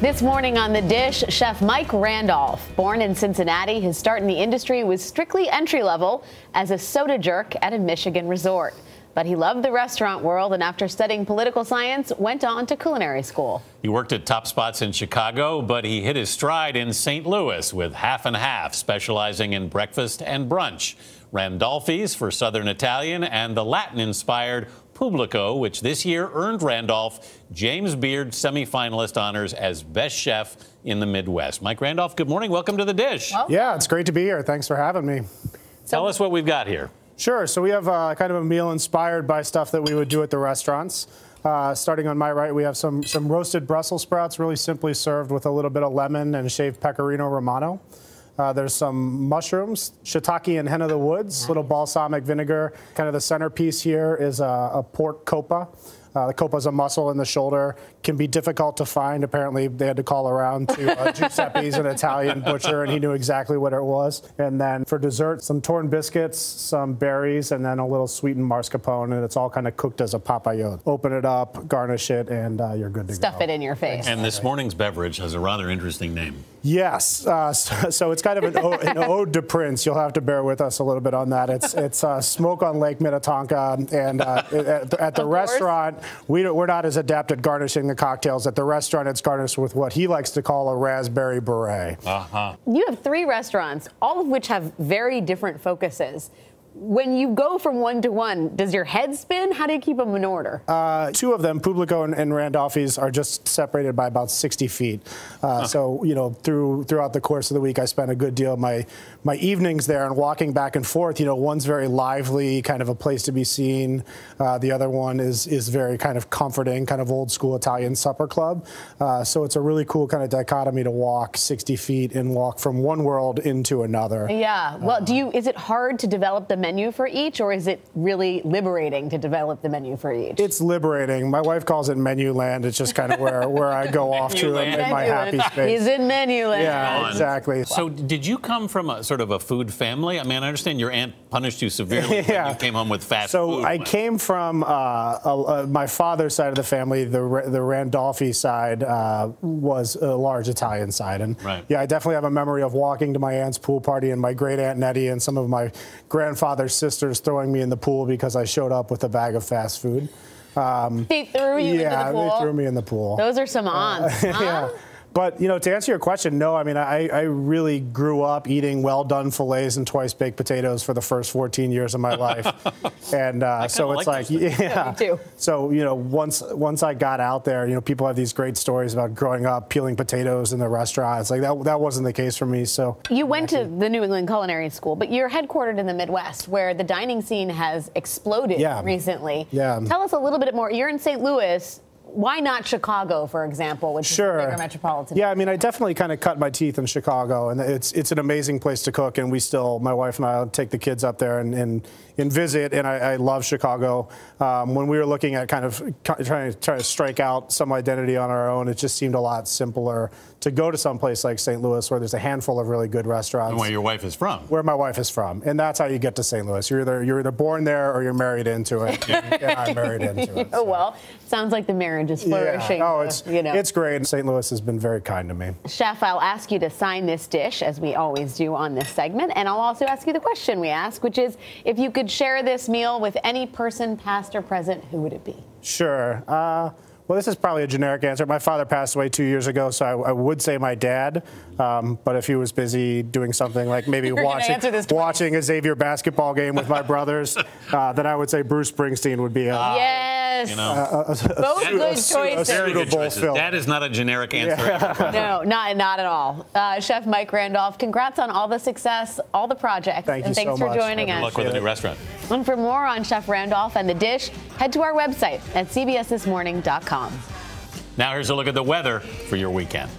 This morning on The Dish, Chef Mike Randolph, born in Cincinnati, his start in the industry was strictly entry level as a soda jerk at a Michigan resort. But he loved the restaurant world and after studying political science, went on to culinary school. He worked at top spots in Chicago, but he hit his stride in St. Louis with half and half, specializing in breakfast and brunch. Randolfi's for Southern Italian and the Latin inspired Publico, which this year earned Randolph James Beard semifinalist honors as best chef in the Midwest. Mike Randolph, good morning. Welcome to the dish. Welcome. Yeah, it's great to be here. Thanks for having me. Tell us what we've got here. Sure. So we have uh, kind of a meal inspired by stuff that we would do at the restaurants. Uh, starting on my right, we have some some roasted Brussels sprouts, really simply served with a little bit of lemon and shaved pecorino romano. Uh, there's some mushrooms, shiitake and hen of the woods, nice. little balsamic vinegar. Kind of the centerpiece here is a, a pork copa. Uh, the copa is a muscle in the shoulder, can be difficult to find. Apparently, they had to call around to uh, Giuseppe's, an Italian butcher, and he knew exactly what it was. And then for dessert, some torn biscuits, some berries, and then a little sweetened mascarpone, and it's all kind of cooked as a papillote. Open it up, garnish it, and uh, you're good to Stuff go. Stuff it in your face. And this morning's beverage has a rather interesting name. Yes, uh, so, so, it's kind of an, ode, an ode to Prince. You'll have to bear with us a little bit on that. It's it's uh, smoke on Lake Minnetonka, and uh, at, at, the restaurant, we we're not as adept at garnishing the cocktails. At the restaurant, it's garnished with what he likes to call a raspberry beret. Uh-huh. You have three restaurants, all of which have very different focuses when you go from one to one, does your head spin? How do you keep them in order? Uh, two of them, Publico and, and Randolfi's, are just separated by about 60 feet. Uh, huh. So, you know, through throughout the course of the week, I spent a good deal of my, my evenings there and walking back and forth. You know, one's very lively, kind of a place to be seen. Uh, the other one is, is very kind of comforting, kind of old school Italian supper club. Uh, so it's a really cool kind of dichotomy to walk 60 feet and walk from one world into another. Yeah. Well, do you, is it hard to develop the menu for each, or is it really liberating to develop the menu for each? It's liberating. My wife calls it menu land. It's just kind of where, where I go off to in, in my happy space. He's in menu land. Yeah, exactly. So, did you come from a sort of a food family? I mean, I understand your aunt punished you severely yeah. when you came home with fast so food. So, I came from uh, a, a, my father's side of the family, the the Randolfi side uh, was a large Italian side, and right. yeah, I definitely have a memory of walking to my aunt's pool party and my great aunt Nettie and some of my grandfather father's sisters throwing me in the pool because I showed up with a bag of fast food. Um, they threw you yeah, into the pool? they threw me in the pool. Those are some aunts. Uh, huh? yeah. But you know, to answer your question, no. I mean, I, I really grew up eating well-done fillets and twice-baked potatoes for the first 14 years of my life, and uh, so it's like, like yeah. yeah so you know, once once I got out there, you know, people have these great stories about growing up peeling potatoes in the restaurants. Like that that wasn't the case for me. So you went to the New England Culinary School, but you're headquartered in the Midwest, where the dining scene has exploded yeah. recently. Yeah. Tell us a little bit more. You're in St. Louis why not Chicago, for example, which sure. is a bigger metropolitan? Yeah, I mean, I definitely kind of cut my teeth in Chicago, and it's it's an amazing place to cook. And we still, my wife and I, take the kids up there and and, and visit. And I, I love Chicago. Um, when we were looking at kind of trying to try to strike out some identity on our own, it just seemed a lot simpler to go to some place like St. Louis, where there's a handful of really good restaurants. And where your wife is from. Where my wife is from, and that's how you get to St. Louis. You're either you're either born there or you're married into it. and, and I'm married into it. So. well, sounds like the marriage is flourishing. Yeah. Oh, it's you know. it's great. St. Louis has been very kind to me. Chef, I'll ask you to sign this dish as we always do on this segment, and I'll also ask you the question we ask, which is if you could share this meal with any person, past or present, who would it be? Sure. Uh, well, this is probably a generic answer. My father passed away two years ago, so I, I would say my dad. Um, but if he was busy doing something like maybe watching watching a Xavier basketball game with my brothers, uh, then I would say Bruce Springsteen would be a. yes. You know, a, a, Both a, good choices. Very good choices. That is not a generic answer. Yeah. no, not not at all. Uh, Chef Mike Randolph, congrats on all the success, all the projects, Thank and thanks so for much. joining Good us. Good luck with the new restaurant. And for more on Chef Randolph and the dish, head to our website at cbsthismorning.com. Now here's a look at the weather for your weekend.